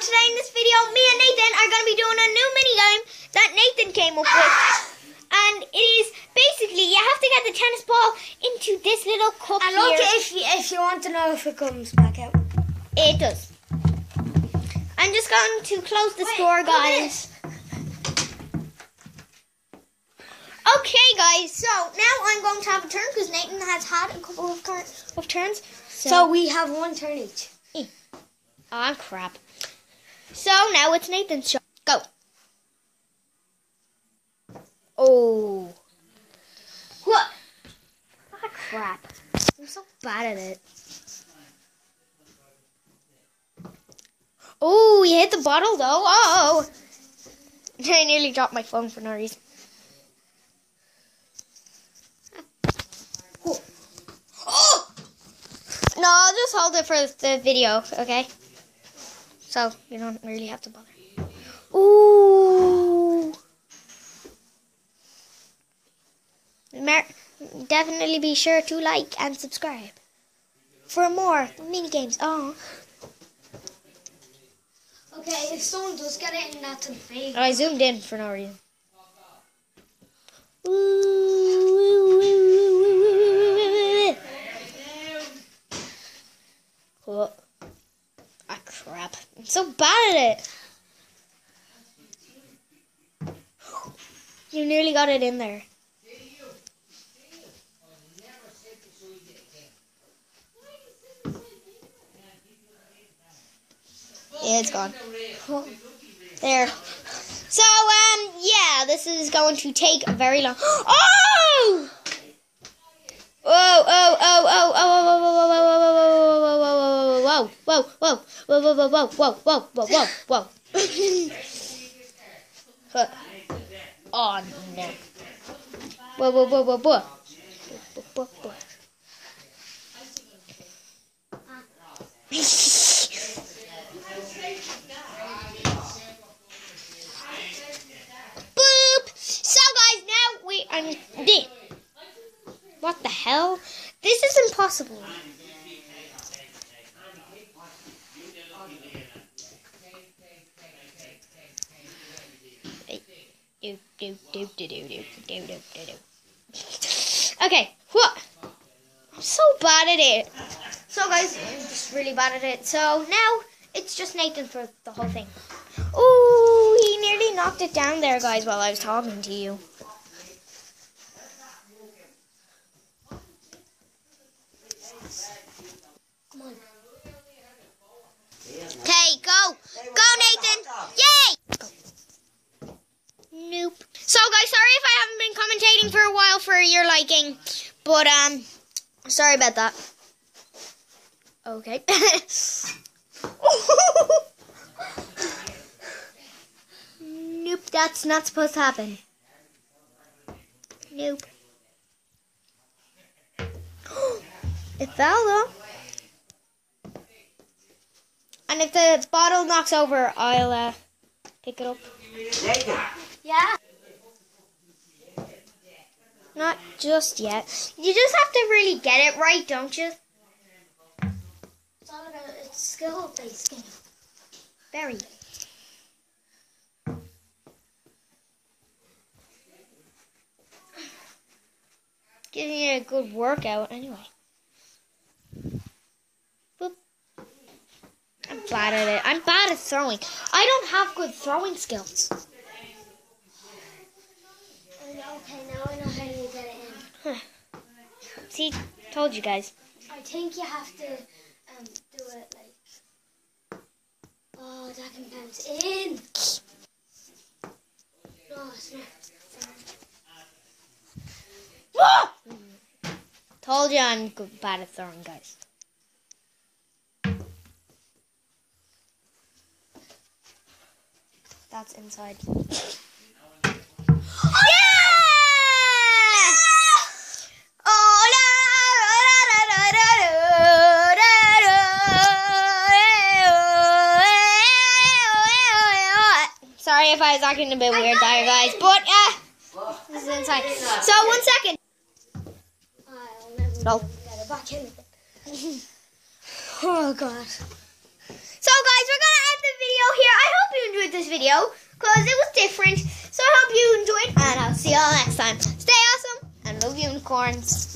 today in this video, me and Nathan are going to be doing a new mini game that Nathan came up with. And it is basically, you have to get the tennis ball into this little cup And look here. if you, if you want to know if it comes back out. It does. I'm just going to close the store, guys. Okay, guys. So now I'm going to have a turn because Nathan has had a couple of, of turns. So, we have one turn each. Ah, crap. So now it's Nathan's shot. Go. Oh. What? Ah, crap. I'm so bad at it. Oh, you hit the bottle though. Oh. I nearly dropped my phone for no reason. Oh! No, I'll just hold it for the video, okay? So you don't really have to bother. Ooh. Mer- definitely be sure to like and subscribe for more mini games. Oh, Okay, if someone does get it, and that's a fake. I zoomed in for no reason. Oh, ah, crap. I'm so bad at it. You nearly got it in there. It's gone. There. So, um, yeah, this is going to take very long. Oh! Whoa, oh, oh, oh, oh, whoa, whoa, whoa, whoa, whoa, whoa, whoa, whoa, whoa, whoa, whoa, whoa, whoa, whoa, whoa. Oh. Whoa, whoa, whoa, whoa, whoa. Whoa, whoa, whoa. Boop. So guys, now we are did. What the hell? This is impossible. Okay, what? I'm so bad at it. So guys, I'm just really bad at it. So now it's just Nathan for the whole thing. Ooh, he nearly knocked it down there, guys, while I was talking to you. Okay, go. Go, Nathan. Yay! So, guys, sorry if I haven't been commentating for a while for your liking, but, um, sorry about that. Okay. nope, that's not supposed to happen. Nope. it fell, though. And if the bottle knocks over, I'll uh, pick it up. Yeah. Not just yet. You just have to really get it right, don't you? It's all about it's skill based game. Very. Giving you a good workout anyway. Boop. I'm bad at it. I'm bad at throwing. I don't have good throwing skills. Okay, now I know how it in. See, told you guys. I think you have to um do it like. Oh, that can bounce in. No, it's not. Told you I'm good, bad at throwing, guys. That's inside. if I was acting a bit weird there, guys, but uh, this is inside. So one second. I'll never No. get it back in. Oh god. So guys, we're gonna end the video here. I hope you enjoyed this video because it was different. So I hope you enjoyed, and I'll see y'all next time. Stay awesome and love unicorns.